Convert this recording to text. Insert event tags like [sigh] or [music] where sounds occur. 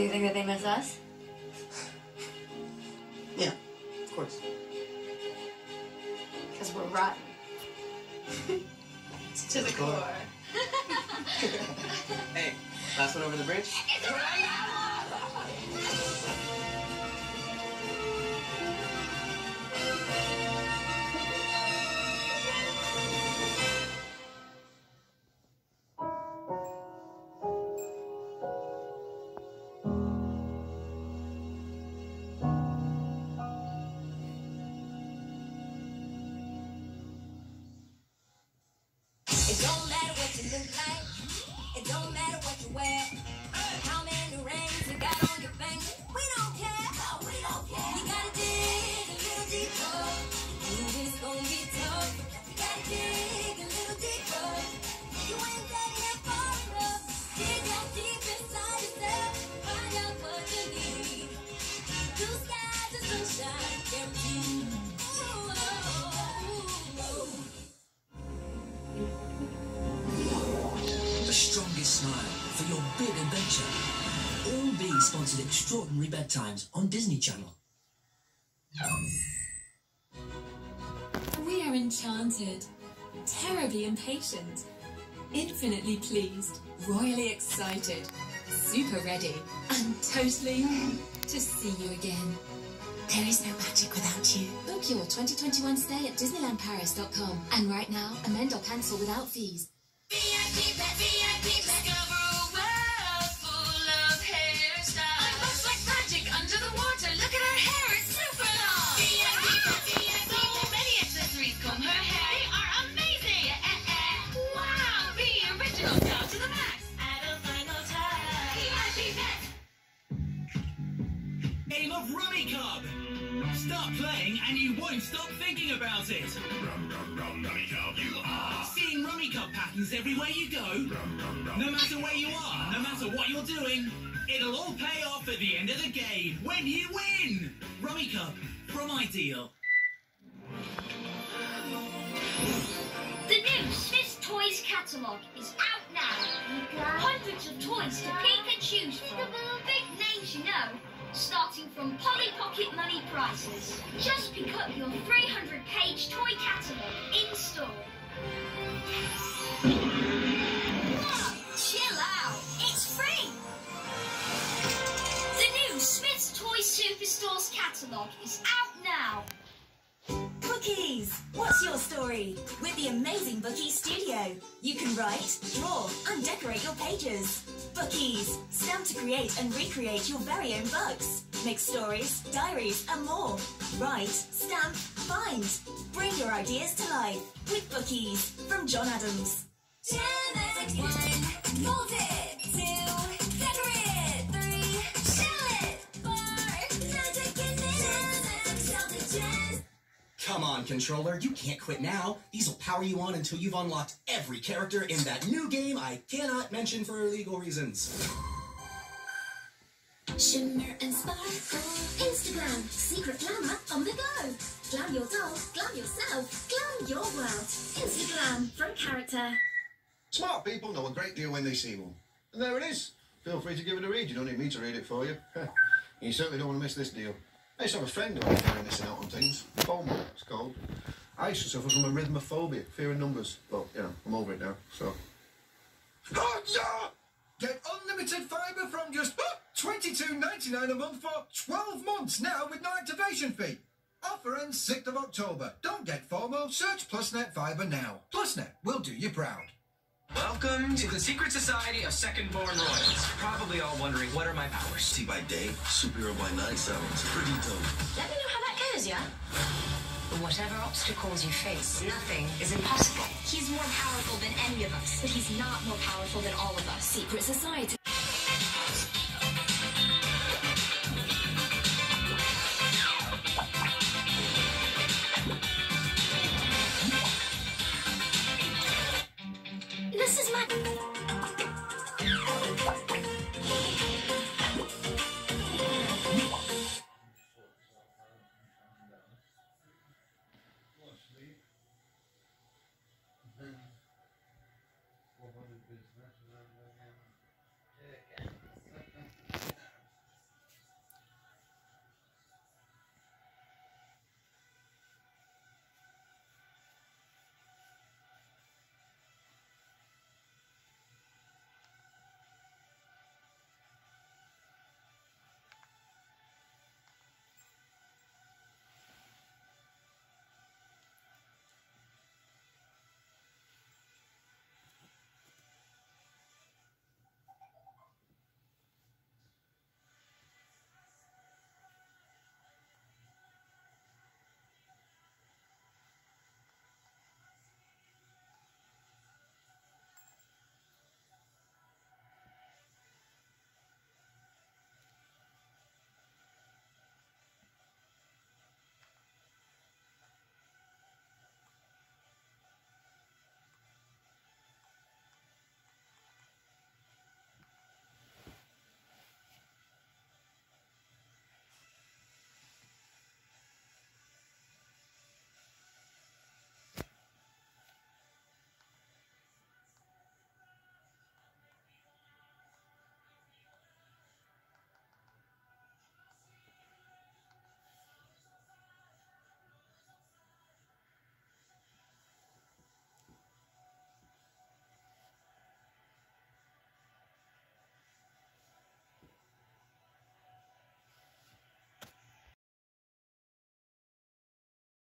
Do you think that they miss us? [laughs] Yeah, of course. Because we're rotten. [laughs] To the core. [laughs] Hey, last one over the bridge? The strongest smile for your big adventure. All these sponsored extraordinary bedtimes on Disney Channel. We are enchanted, terribly impatient, infinitely pleased, royally excited, super ready, and totally to see you again. There is no magic without you. Book your 2021 stay at DisneylandParis.com. And right now, amend or cancel without fees. Playing and you won't stop thinking about it. Rum, rum, rum, Rummikub, you are. Seeing Rummikub patterns everywhere you go. Rum, rum, rum. No matter where you are, no matter what you're doing, it'll all pay off at the end of the game when you win. Rummikub from Ideal. The new Smyths Toys catalogue is out now. Hundreds of toys to pick and choose from. Big names you know, starting from Polly Pocket money prices. Just pick up your 300-page toy catalogue in store. Chill out. It's free. The new Smyths Toy Superstores catalogue is out now. Bookies! What's your story? With the amazing Bookies you can write, draw, and decorate your pages. Bookies, stamp to create and recreate your very own books. Make stories, diaries, and more. Write, stamp, bind. Bring your ideas to life with Bookies from John Adams. One, mold Come on, controller, you can't quit now. These will power you on until you've unlocked every character in that new game I cannot mention for legal reasons. Shimmer and sparkle. Instaglam, secret glamour on the go. Glam your doll, glam yourself, glam your world. Instaglam, front character. Smart people know a great deal when they see one. And there it is. Feel free to give it a read. You don't need me to read it for you. [laughs] you certainly don't want to miss this deal. I used to have a friend who fear of missing out on things. FOMO, it's called. I used to suffer from arithmophobia, fear of numbers. But, you know, I'm over it now, so. Ah, get unlimited fibre from just ah, $22.99 a month for 12 months now with no activation fee. Offer ends 6th of October. Don't get FOMO. Search PlusNet Fibre now. PlusNet will do you proud. Welcome to the secret society of second-born royals. Probably all wondering, what are my powers? See by day, superhero by night sounds pretty dope. Let me know how that goes, yeah? Whatever obstacles you face, nothing is impossible. He's more powerful than any of us, but he's not more powerful than all of us. Secret Society. business and I'm going to